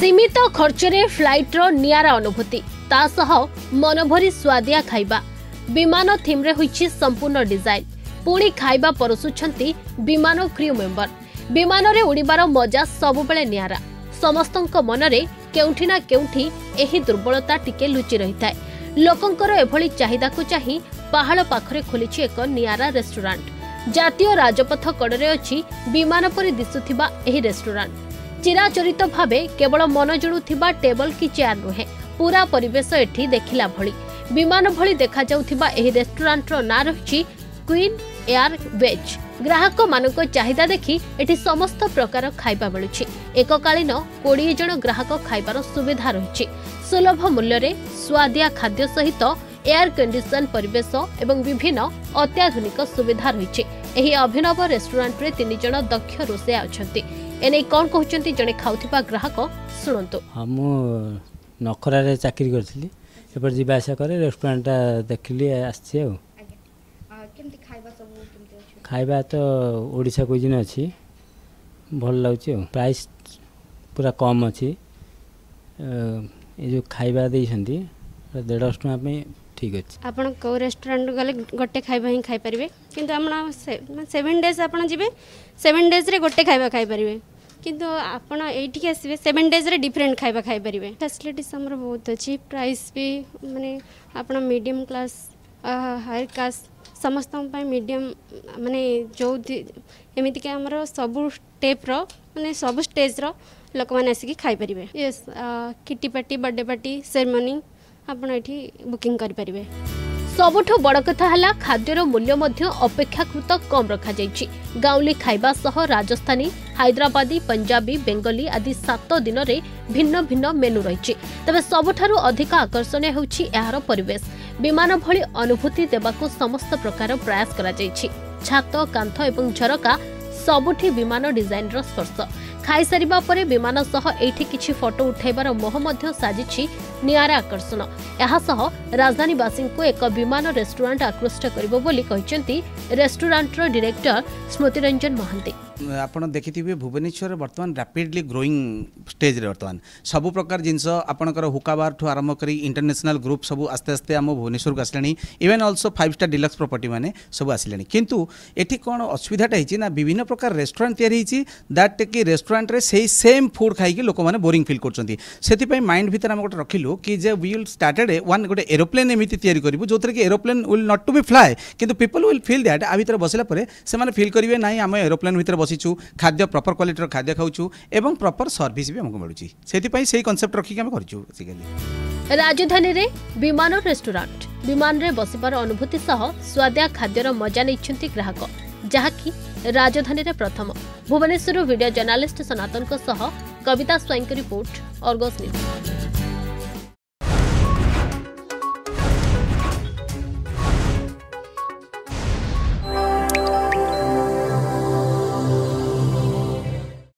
ସୀମିତ ଖର୍ଚ୍ଚରେ ଫ୍ଲାଇଟ୍ର ନିଆରା ଅନୁଭୂତି ତା ସହ ମନଭରି ସୁଆଦିଆ ଖାଇବା ବିମାନ ଥିମ୍ରେ ହୋଇଛି ସମ୍ପୂର୍ଣ୍ଣ ଡିଜାଇନ୍ ପୁଣି ଖାଇବା ପରଶୁଛନ୍ତି ବିମାନ କ୍ରିୟୁ ମେମ୍ବର ବିମାନରେ ଉଡ଼ିବାର ମଜା ସବୁବେଳେ ନିଆରା ସମସ୍ତଙ୍କ ମନରେ କେଉଁଠି ନା କେଉଁଠି ଏହି ଦୁର୍ବଳତା ଟିକେ ଲୁଚି ରହିଥାଏ ଲୋକଙ୍କର ଏଭଳି ଚାହିଦାକୁ ଚାହିଁ ପାହାଳ ପାଖରେ ଖୋଲିଛି ଏକ ନିଆରା ରେଷ୍ଟୁରାଣ୍ଟ ଜାତୀୟ ରାଜପଥ କଡ଼ରେ ଅଛି ବିମାନ ପରି ଦିଶୁଥିବା ଏହି ରେଷ୍ଟୁରାଣ୍ଟ ଚିରାଚରିତ ଭାବେ କେବଳ ମନଜଳୁଥିବା ଟେବଲ କି ଚେୟାର ନୁହେଁ ପୁରା ପରିବେଶ ଏଠି ଦେଖିଲା ଭଳି ବିମାନ ଭଳି ଦେଖାଯାଉଥିବା ଏହି ରେଷ୍ଟୁରାଣ୍ଟର ନାଁ ରହିଛି କ୍ୱିନ୍ ଏୟାର ୱେଜ୍ ଗ୍ରାହକମାନଙ୍କ ଚାହିଦା ଦେଖି ଏଠି ସମସ୍ତ ପ୍ରକାର ଖାଇବା ମିଳୁଛି ଏକକାଳୀନ କୋଡ଼ିଏ ଜଣ ଗ୍ରାହକ ଖାଇବାର ସୁବିଧା ରହିଛି ସୁଲଭ ମୂଲ୍ୟରେ ସୁଆଦିଆ ଖାଦ୍ୟ ସହିତ ଏୟାର କଣ୍ଡିସନ୍ ପରିବେଶ ଏବଂ ବିଭିନ୍ନ ଅତ୍ୟାଧୁନିକ ସୁବିଧା ରହିଛି ଏହି ଅଭିନବ ରେଷ୍ଟୁରାଣ୍ଟରେ ତିନି ଜଣ ଦକ୍ଷ ରୋଷେୟା ଅଛନ୍ତି ଏନେଇ କ'ଣ କହୁଛନ୍ତି ଜଣେ ଖାଉଥିବା ଗ୍ରାହକ ଶୁଣନ୍ତୁ ମୁଁ ନଖରାରେ ଚାକିରି କରିଥିଲି ଏପଟେ ଯିବା ଆସିବା କରେ ରେଷ୍ଟୁରାଣ୍ଟଟା ଦେଖିଲି ଆସିଛି ଆଉ ଖାଇବା ତ ଓଡ଼ିଶା କୁଇଜିନ୍ ଅଛି ଭଲ ଲାଗୁଛି ଆଉ ପ୍ରାଇସ୍ ପୁରା କମ୍ ଅଛି ଏ ଯେଉଁ ଖାଇବା ଦେଇଛନ୍ତି ଦେଢ଼ଶହ ଟଙ୍କା ପାଇଁ ଠିକ୍ ଅଛି ଆପଣ କେଉଁ ରେଷ୍ଟୁରାଣ୍ଟ ଗଲେ ଗୋଟେ ଖାଇବା ହିଁ ଖାଇପାରିବେ କିନ୍ତୁ ଆପଣ ସେଭେନ୍ ଡେଜ୍ ଆପଣ ଯିବେ ସେଭେନ୍ ଡେଜ୍ରେ ଗୋଟେ ଖାଇବା ଖାଇପାରିବେ କିନ୍ତୁ ଆପଣ ଏଇଠିକି ଆସିବେ ସେଭେନ୍ ଡେଜ୍ରେ ଡିଫରେଣ୍ଟ ଖାଇବା ଖାଇପାରିବେ ଫ୍ୟାସିଲିଟିସ୍ ଆମର ବହୁତ ଅଛି ପ୍ରାଇସ୍ ବି ମାନେ ଆପଣ ମିଡ଼ିୟମ୍ କ୍ଲାସ୍ ହାୟର କ୍ଲାସ୍ ସମସ୍ତଙ୍କ ପାଇଁ ମିଡ଼ିୟମ୍ ମାନେ ଯେଉଁଠି ଏମିତିକି ଆମର ସବୁ ଷ୍ଟେପ୍ର ମାନେ ସବୁ ଷ୍ଟେଜ୍ର ଲୋକମାନେ ଆସିକି ଖାଇପାରିବେ yes kitty party birthday party ceremony ଆପଣ ଏଠି ବୁକିଂ କରିପାରିବେ ସବୁଠୁ ବଡ଼ କଥା ହେଲା ଖାଦ୍ୟର ମୂଲ୍ୟ ମଧ୍ୟ ଅପେକ୍ଷାକୃତ କମ୍ ରଖାଯାଇଛି ଗାଉଁଲି ଖାଇବା ସହ ରାଜସ୍ଥାନୀ ହାଇଦ୍ରାବାଦୀ ପଞ୍ଜାବୀ ବେଙ୍ଗଲୀ ଆଦି ସାତ ଦିନରେ ଭିନ୍ନ ଭିନ୍ନ ମେନୁ ରହିଛି ତେବେ ସବୁଠାରୁ ଅଧିକ ଆକର୍ଷଣୀୟ ହେଉଛି ଏହାର ପରିବେଶ ବିମାନ ଭଳି ଅନୁଭୂତି ଦେବାକୁ ସମସ୍ତ ପ୍ରକାର ପ୍ରୟାସ କରାଯାଇଛି ଛାତ କାନ୍ଥ ଏବଂ ଝରକା ସବୁଠି ବିମାନ ଡିଜାଇନ୍ର ସ୍ପର୍ଶ ଖାଇସାରିବା ପରେ ବିମାନ ସହ ଏଇଠି କିଛି ଫଟୋ ଉଠାଇବାର ମୋହ ମଧ୍ୟ ସାଜିଛି ନିଆରା ଆକର୍ଷଣ ଏହାସହ ରାଜଧାନୀବାସୀଙ୍କୁ ଏକ ବିମାନ ରେଷ୍ଟୁରାଣ୍ଟ ଆକୃଷ୍ଟ କରିବ ବୋଲି କହିଛନ୍ତି ରେଷ୍ଟୁରାଣ୍ଟର ଡିରେକ୍ଟର ସ୍ମୃତିରଞ୍ଜନ ମହାନ୍ତି ଆପଣ ଦେଖିଥିବେ ଭୁବନେଶ୍ୱର ବର୍ତ୍ତମାନ ରାପିଡ଼ଲି ଗ୍ରୋଇଂ ଷ୍ଟେଜ୍ରେ ବର୍ତ୍ତମାନ ସବୁ ପ୍ରକାର ଜିନିଷ ଆପଣଙ୍କର ହୁକାବାରଠୁ ଆରମ୍ଭ କରି ଇଣ୍ଟରନ୍ୟାସନାଲ୍ ଗ୍ରୁପ୍ ସବୁ ଆସ୍ତେ ଆସ୍ତେ ଆମ ଭୁବନେଶ୍ୱରକୁ ଆସିଲାଣି even also five star deluxe property ମାନେ ସବୁ ଆସିଲାଣି କିନ୍ତୁ ଏଠି କ'ଣ ଅସୁବିଧାଟା ହେଇଛି ନା ବିଭିନ୍ନ ପ୍ରକାର ରେଷ୍ଟୁରାଣ୍ଟ ତିଆରି ହେଇଛି ଦ୍ୟାଟ୍ କି ରେଷ୍ଟୁରାଣ୍ଟରେ ସେଇ ସେମ୍ ଫୁଡ଼୍ ଖାଇକି ଲୋକମାନେ ବୋରିଂ ଫିଲ୍ କରୁଛନ୍ତି ସେଥିପାଇଁ ମାଇଣ୍ଡ ଭିତରେ ଆମେ ଗୋଟେ ରଖିଲୁ କି ଯେ ୱିଲ୍ ଷ୍ଟାର୍ଟେଡ୍ ୱାନ୍ ଗୋଟେ ଏରୋପ୍ଲେନ୍ ଏମିତି ତିଆରି କରିବୁ ଯେଉଁଥିରେ କି aeroplane will not to be fly କିନ୍ତୁ people will feel that a ଭିତରେ ବସିଲା ପରେ ସେମାନେ ଫିଲ୍ କରିବେ ନାହିଁ ଆମେ ଏରୋପ୍ଲେନ୍ ଭିତରେ ବସିଛୁ ଖାଦ୍ୟ ପ୍ରପର୍ କ୍ୱାଲିଟିର ଖାଦ୍ୟ ଖାଉଛୁ ଏବଂ ପ୍ରପର୍ ସର୍ଭିସ୍ ବି ଆମକୁ ମିଳୁଛି ସେଥିପାଇଁ ସେଇ କନସେପ୍ଟ ରଖିକି ଆମେ କରିଛୁ ବେସିକାଲି ରାଜଧାନୀରେ ବିମାନ ରେଷ୍ଟୁରାଣ୍ଟ ବିମାନରେ ବସିବାର ଅନୁଭୂତି ସହ ସୁଆଦିଆ ଖାଦ୍ୟର ମଜା ନେଇଛନ୍ତି ଗ୍ରାହକ ଯାହାକି ରାଜଧାନୀରେ ପ୍ରଥମ ଭୁବନେଶ୍ୱରରୁ ଭିଡ଼ିଓ ଜର୍ଣ୍ଣାଲିଷ୍ଟ ସନାତନଙ୍କ ସହ କବିତା ସ୍ୱାଇଁଙ୍କ ରିପୋର୍ଟ ଅର୍ଗସ୍ ନ୍ୟୁଜ୍